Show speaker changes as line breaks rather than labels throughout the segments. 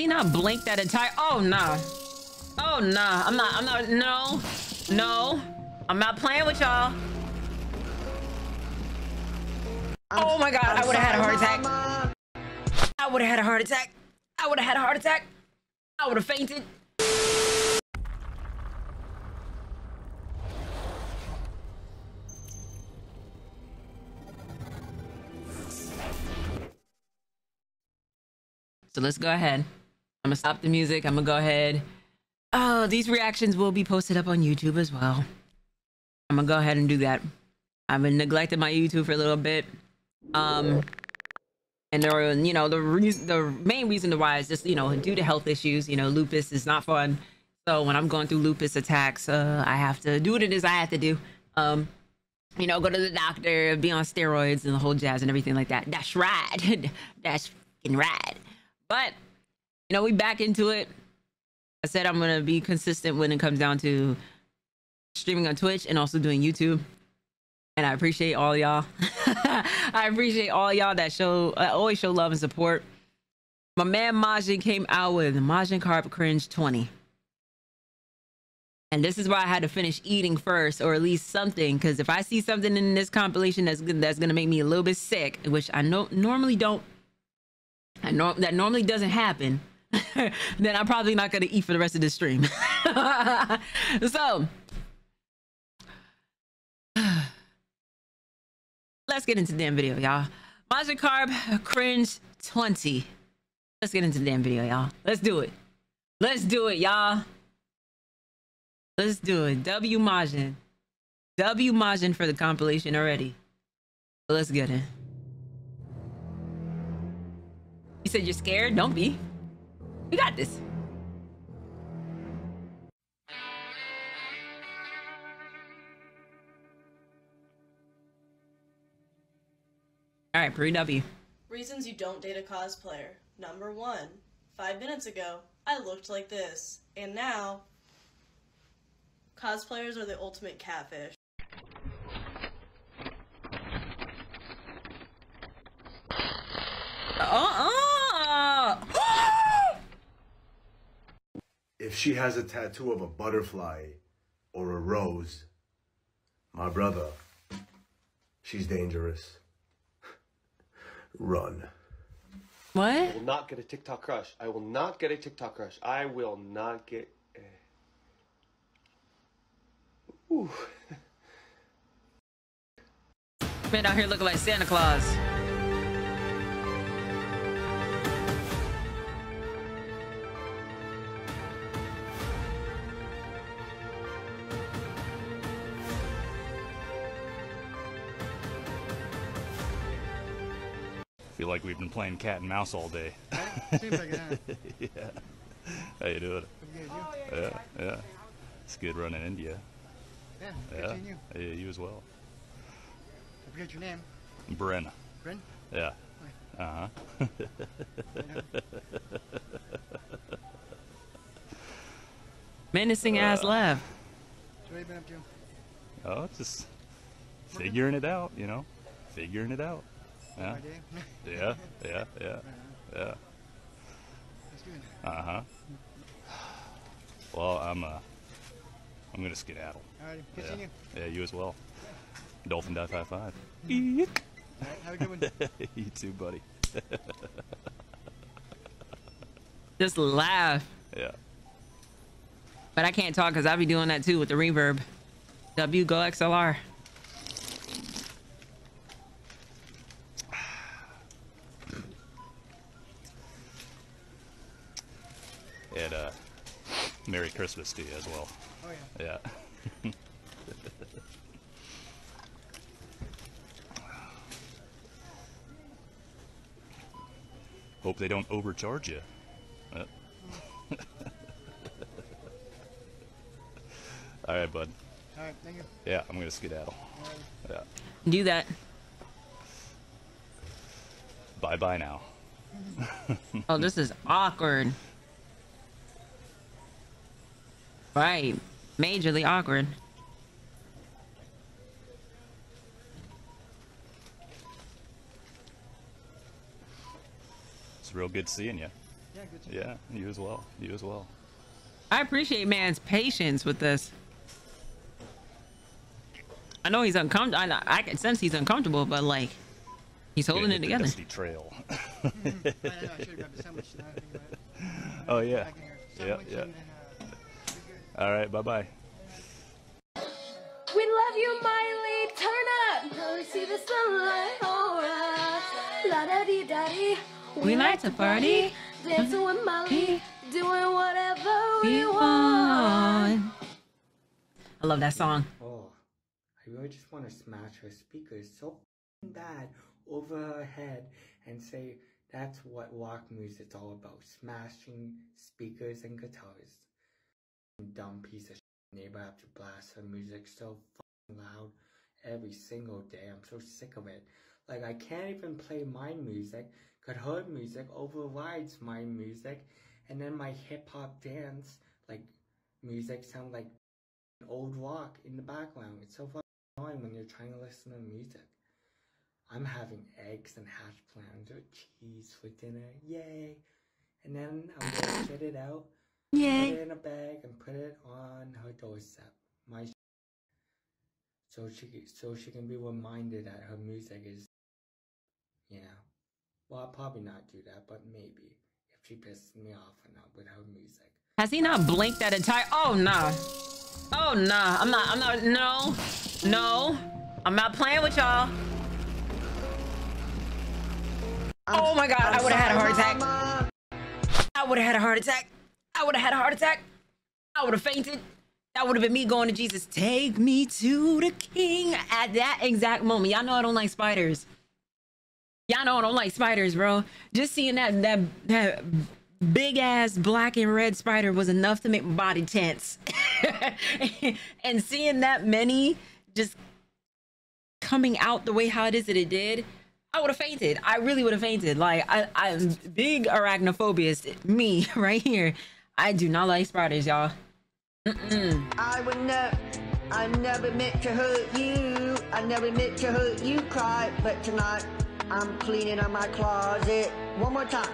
he not blink that entire oh nah. Oh nah. I'm not i'm not no no. I'm not playing with y'all. Oh my god. I would have had a heart attack. i would have had a heart attack. I would have had a heart attack. I would have fainted. So let's go ahead. I'm gonna stop the music. I'm gonna go ahead. Oh, these reactions will be posted up on YouTube as well. I'm gonna go ahead and do that. I've been neglecting my YouTube for a little bit. Um, and there, you know, the reason, the main reason why is just, you know, due to health issues. You know, lupus is not fun. So when I'm going through lupus attacks, uh, I have to do what it is I have to do. Um, you know, go to the doctor, be on steroids and the whole jazz and everything like that. That's right. That's fucking right. But, you know, we back into it. I said I'm to be consistent when it comes down to streaming on Twitch and also doing YouTube. And I appreciate all y'all. I appreciate all y'all that show, uh, always show love and support. My man Majin came out with Majin Carp Cringe 20. And this is why I had to finish eating first, or at least something. Because if I see something in this compilation that's that's gonna make me a little bit sick, which I know normally don't I that normally doesn't happen, then I'm probably not gonna eat for the rest of the stream. so let's get into the damn video, y'all. Majin Carp cringe 20. Let's get into the damn video, y'all. Let's do it. Let's do it, y'all. Let's do it. W Majin. W Majin for the compilation already. let's get in. You said you're scared? Don't be. We got this. All right, pre W.
Reasons you don't date a cosplayer. Number one, five minutes ago, I looked like this. And now, cosplayers are the ultimate catfish.
Uh-uh.
If she has a tattoo of a butterfly or a rose, my brother, she's dangerous. Run.
What?
I will not get a TikTok crush. I will not get a TikTok crush. I will not get. A... Ooh.
Man out here looking like Santa Claus.
Feel like we've been playing cat and mouse all day.
Seems like it,
yeah. How you doing?
Good, you?
Yeah, yeah. It's good running India.
Yeah, good
Yeah.
you.
Yeah, you as well.
I forget your name.
Bren.
Bryn?
Yeah. Uh huh.
Menacing ass laugh.
What have you been up to?
oh, just figuring it out, you know? Figuring it out. Yeah. Yeah, yeah, yeah, yeah.
That's good.
Uh huh. Well, I'm, uh, I'm gonna skedaddle.
Alrighty, good
Yeah.
seeing you.
Yeah, you as well. Dolphin die five five.
Alright, have a good one.
you too, buddy.
Just laugh.
Yeah.
But I can't talk because I'll be doing that too with the reverb. W go XLR.
And uh, Merry Christmas to you as well.
Oh, yeah.
Yeah. Hope they don't overcharge you. Uh. All right, bud.
Alright, thank you.
Yeah, I'm gonna skedaddle.
Alrighty.
Yeah.
Do that.
Bye bye now.
Oh, this is awkward. Right. Majorly awkward.
It's real good seeing you.
Yeah, Yeah, good job.
Yeah, you as well. You as well.
I appreciate man's patience with this. I know he's uncomfortable. I, I can sense he's uncomfortable, but like, he's holding it
hit the
together.
Dusty trail. Hmm.
I know, I should have grabbed a sandwich. Now I think about it.
oh yeah.
Back in here.
Yeah, yeah.
and, and, uh, be good.
All right. Bye bye.
We love you, Miley. Turn up. Now we see the sunlight. Alright. La da dee da dee.
We like to party.
Dancing with Miley. Mm-hmm. Doing whatever
We
we want.
want. I love that song.
Oh, I really just want to smash her speakers so bad over her head and say that's what rock music's all about smashing speakers and guitars. Dumb piece of shit. Neighbor have to blast her music so fucking loud every single day. I'm so sick of it. Like, I can't even play my music because her music overrides my music, and then my hip hop dance, like, music sound like old rock in the background. It's so fucking annoying when you're trying to listen to music. I'm having eggs and hash browns or cheese for dinner. Yay! And then I'm gonna shit it out, put it in a bag, and put it on her doorstep. My sh- so she so she can be reminded that her music is, you know. Well, I'll probably not do that, but maybe if she pisses me off enough with her music.
Has he not blinked that entire? Oh nah. Oh nah. I'm not. I'm not. No. No. I'm not playing with y'all. Oh my god! I would have had a heart attack. I would have had a heart attack. I would have had a heart attack. I would have fainted. That would have been me going to Jesus. Take me to the King at that exact moment. Y'all know I don't like spiders. Y'all know I don't like spiders, bro. Just seeing that that that big ass black and red spider was enough to make my body tense. and seeing that many just coming out the way how it is that it did, I would have fainted. I really would have fainted. Like I, I'm big arachnophobia. Me right here. I do not like spiders, y'all.
I would never, I never meant to hurt you. I never meant to hurt you, cry. But tonight, I'm cleaning out my closet. One more time.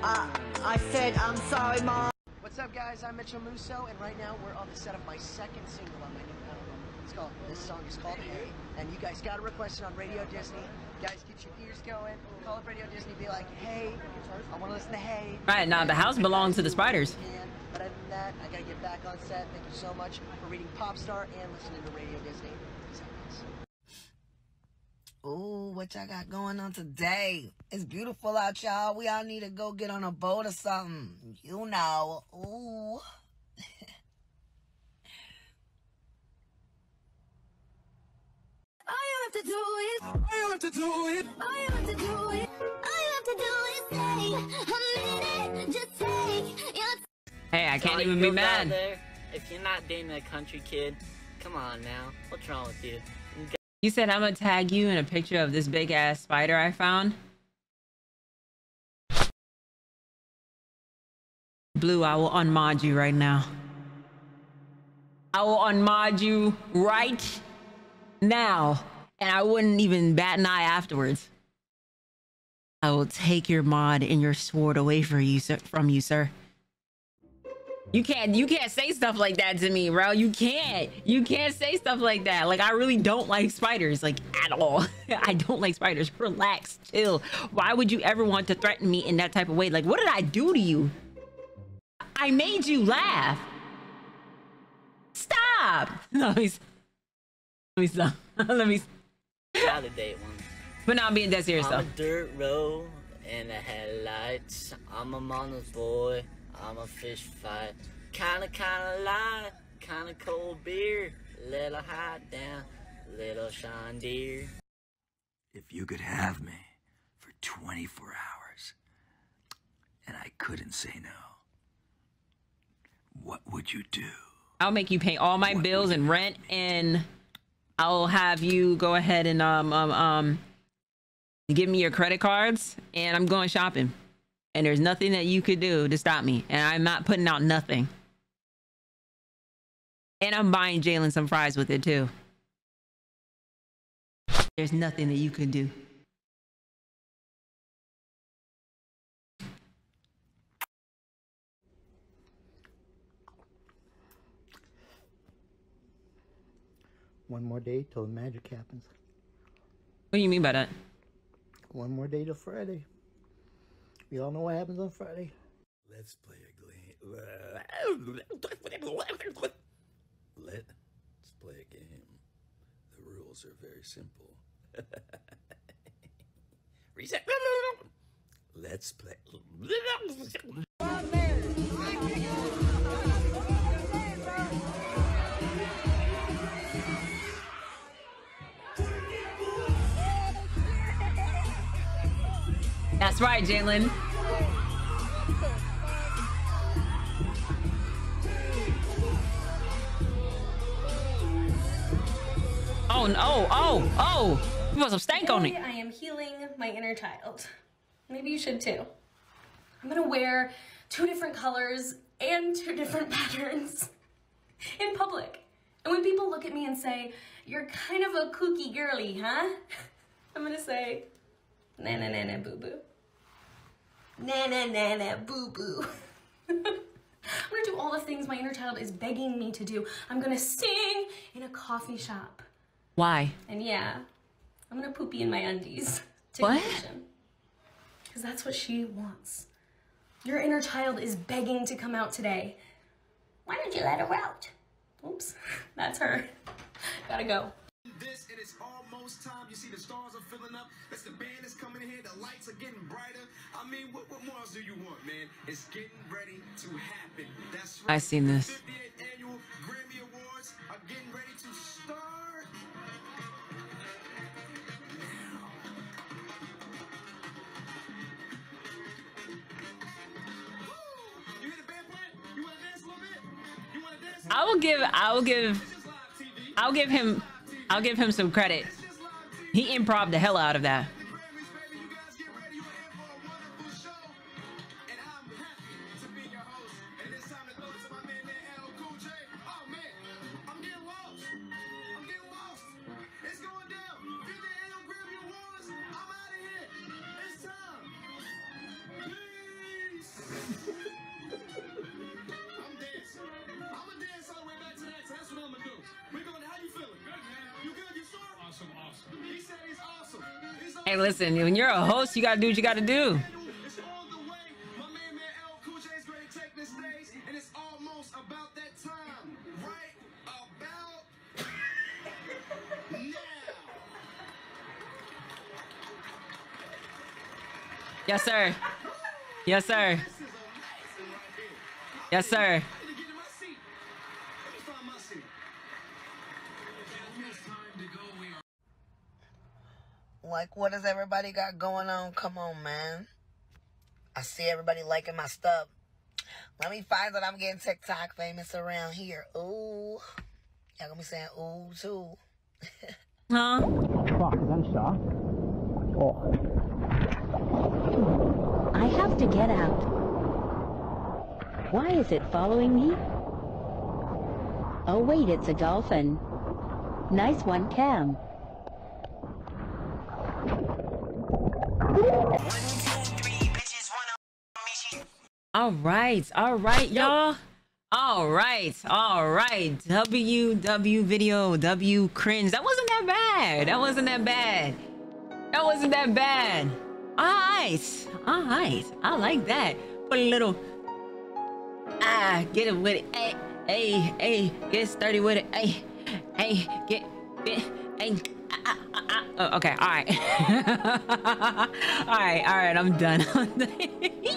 I, I said I'm sorry, mom.
What's up, guys? I'm Mitchell Musso, and right now we're on the set of my second single on my new album. It's called. This song is called Hey, and you guys got to request it on Radio Disney. Guys, get your ears going. Call up Radio Disney. Be like, Hey, I want to listen to Hey.
Right now, the house belongs to the spiders.
But other than that, I gotta get back on set. Thank you so much for reading Popstar and listening to Radio Disney. Peace.
Ooh, what y'all got going on today? It's beautiful out, y'all. We all need to go get on a boat or something. You know. Ooh.
All you have to do is. All you have to do is. All you have to do is. All you have to do is say a minute. Just take your
Hey, I can't
All
even be mad.
there, if you're not dating a country kid, come on now. What's wrong with you? You
You said I'm gonna tag you in a picture of this big ass spider I found. Blue, I will unmod you right now. I will unmod you right now, and I wouldn't even bat an eye afterwards. I will take your mod and your sword away for you, sir, from you, sir. You can't you can't say stuff like that to me, bro. You can't. You can't say stuff like that. Like I really don't like spiders, like at all. I don't like spiders. Relax, chill. Why would you ever want to threaten me in that type of way? Like, what did I do to you? I made you laugh. Stop. No, let me let me stop. let me. s-
gotta one.
But now I'm being dead serious
I'm
though.
a dirt road and the headlights. I'm a mama's boy. I'm a fish fight. Kinda, kinda light. Kinda cold beer. Little hot down. Little Sean deer.
If you could have me for 24 hours and I couldn't say no, what would you do?
I'll make you pay all my bills and rent, and I'll have you go ahead and um um um give me your credit cards, and I'm going shopping. And there's nothing that you could do to stop me, and I'm not putting out nothing. And I'm buying Jalen some fries with it too. There's nothing that you can do.
One more day till the magic happens.
What do you mean by that?
One more day till Friday. We all know what happens on Friday.
Let's play a game. Let's play a game. The rules are very simple. Reset. Let's play.
That's right, Jalen. Oh, no. Oh, oh. You put some stank on it.
I am healing my inner child. Maybe you should too. I'm gonna wear two different colors and two different patterns in public. And when people look at me and say, you're kind of a kooky girly, huh? I'm gonna say, na na na na boo boo. Na na na na boo boo. I'm gonna do all the things my inner child is begging me to do. I'm gonna sing in a coffee shop.
Why?
And yeah, I'm gonna poopy in my undies. to
What?
Because that's what she wants. Your inner child is begging to come out today. Why don't you let her out? Oops, that's her. Gotta go.
This and it's almost time. You see the stars are filling up. That's the band is coming in here. The lights are getting brighter. I mean, what, what more else do you want, man? It's getting ready to happen. That's right.
I seen this.
58th annual Grammy Awards are getting ready to start. You hear the band playing? You want to dance a little bit? You want to dance?
I will give I will give I'll give him I'll give him some credit. He improv the hell out of that. Hey, listen, when you're a host, you gotta do what you gotta do. Yes, sir. Yes, sir. Yes, sir.
Like, what does everybody got going on? Come on, man. I see everybody liking my stuff. Let me find that I'm getting TikTok famous around here. Ooh. Y'all gonna be saying ooh, too.
Huh?
Fuck, gunshot. Oh.
I have to get out. Why is it following me? Oh wait, it's a dolphin. Nice one, Cam.
All right, all right, y'all. All right, all right. WW video, W cringe. That wasn't that bad. That wasn't that bad. That wasn't that bad. All right, all right. I like that. Put a little ah, get it with it. Hey, hey, hey, get sturdy with it. Hey, hey, get, get, hey. Oh, okay, all right. all right, all right. I'm done.